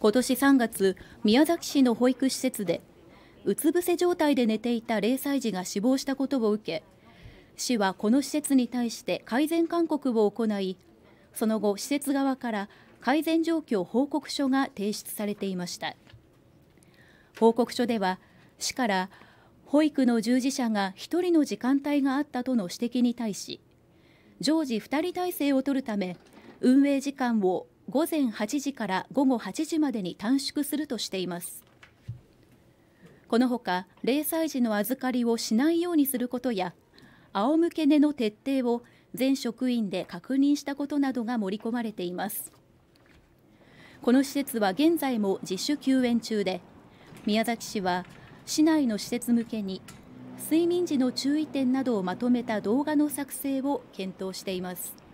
今年3月宮崎市の保育施設でうつ伏せ状態で寝ていた0歳児が死亡したことを受け市はこの施設に対して改善勧告を行いその後施設側から改善状況報告書が提出されていました。報告書では市から保育の従事者が1人の時間帯があったとの指摘に対し常時2人体制を取るため運営時間を午前8時から午後8時までに短縮するとしています。このほか0歳児の預かりをしないようにすることや仰向け寝の徹底を全職員で確認したことなどが盛り込まれています。この施設は現在も自主休園中で宮崎市は市内の施設向けに睡眠時の注意点などをまとめた動画の作成を検討しています。